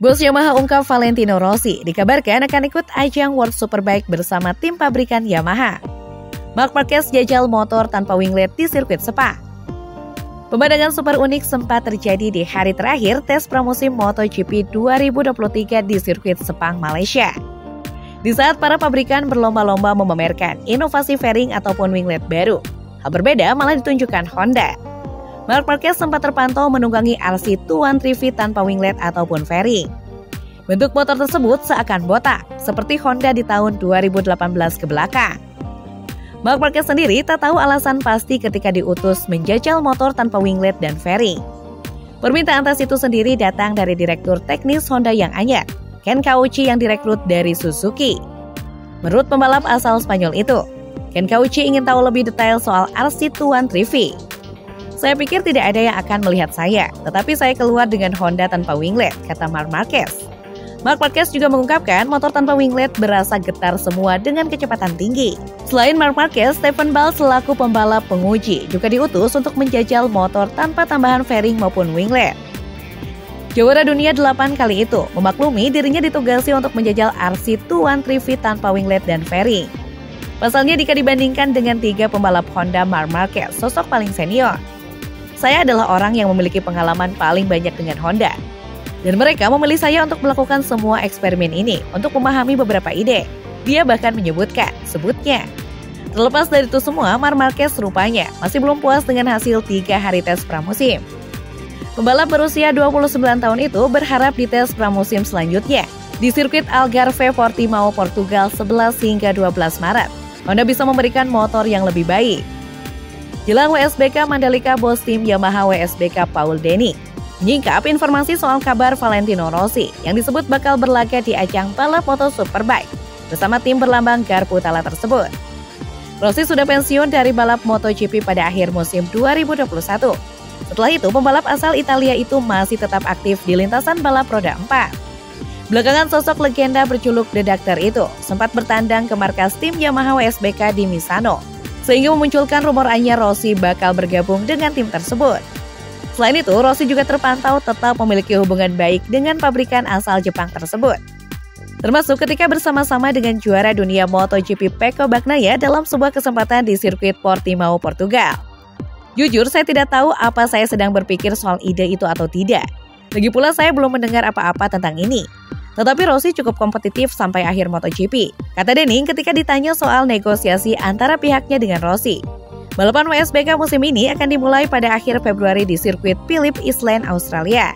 Bos Yamaha ungkap Valentino Rossi dikabarkan akan ikut ajang World Superbike bersama tim pabrikan Yamaha. Mark Marquez jajal motor tanpa winglet di sirkuit Spa. Pemandangan super unik sempat terjadi di hari terakhir tes pramusim MotoGP 2023 di sirkuit Sepang, Malaysia. Di saat para pabrikan berlomba-lomba memamerkan inovasi fairing ataupun winglet baru, hal berbeda malah ditunjukkan Honda. Mark Marquez sempat terpantau menunggangi RC Tuan Trivi tanpa winglet ataupun fairing. Bentuk motor tersebut seakan botak, seperti Honda di tahun 2018 ke belakang. Mark Marquez sendiri tak tahu alasan pasti ketika diutus menjajal motor tanpa winglet dan fairing. Permintaan tes itu sendiri datang dari Direktur Teknis Honda yang anyar, Ken Kauchi yang direkrut dari Suzuki. Menurut pembalap asal Spanyol itu, Ken Kauchi ingin tahu lebih detail soal RC Tuan Trivi saya pikir tidak ada yang akan melihat saya, tetapi saya keluar dengan Honda tanpa winglet, kata Mark Marquez. Mark Marquez juga mengungkapkan motor tanpa winglet berasa getar semua dengan kecepatan tinggi. Selain Mark Marquez, Stephen Ball selaku pembalap penguji juga diutus untuk menjajal motor tanpa tambahan fairing maupun winglet. Juara dunia 8 kali itu memaklumi dirinya ditugasi untuk menjajal RC Tuan Trivi tanpa winglet dan fairing. Pasalnya jika dibandingkan dengan tiga pembalap Honda Mark Marquez, sosok paling senior, saya adalah orang yang memiliki pengalaman paling banyak dengan Honda. Dan mereka memilih saya untuk melakukan semua eksperimen ini untuk memahami beberapa ide. Dia bahkan menyebutkan, sebutnya. Terlepas dari itu semua, Mar Marquez rupanya masih belum puas dengan hasil tiga hari tes pramusim. Pembalap berusia 29 tahun itu berharap di tes pramusim selanjutnya di sirkuit Algarve Portimao, Portugal 11 hingga 12 Maret. Honda bisa memberikan motor yang lebih baik Jelang WSBK Mandalika bos tim Yamaha WSBK Paul Denny menyingkap informasi soal kabar Valentino Rossi yang disebut bakal berlaga di ajang balap moto Superbike bersama tim berlambang garpu tala tersebut. Rossi sudah pensiun dari balap MotoGP pada akhir musim 2021. Setelah itu, pembalap asal Italia itu masih tetap aktif di lintasan balap roda 4. Belakangan sosok legenda berjuluk The Doctor itu sempat bertandang ke markas tim Yamaha WSBK di Misano sehingga memunculkan rumor anyar Rossi bakal bergabung dengan tim tersebut. Selain itu, Rossi juga terpantau tetap memiliki hubungan baik dengan pabrikan asal Jepang tersebut. Termasuk ketika bersama-sama dengan juara dunia MotoGP Pecco Bagnaia dalam sebuah kesempatan di sirkuit Portimao, Portugal. Jujur, saya tidak tahu apa saya sedang berpikir soal ide itu atau tidak. Lagi pula saya belum mendengar apa-apa tentang ini. Tetapi Rossi cukup kompetitif sampai akhir MotoGP. Kata Denning ketika ditanya soal negosiasi antara pihaknya dengan Rossi. Balapan WSBK musim ini akan dimulai pada akhir Februari di sirkuit Phillip Island, Australia.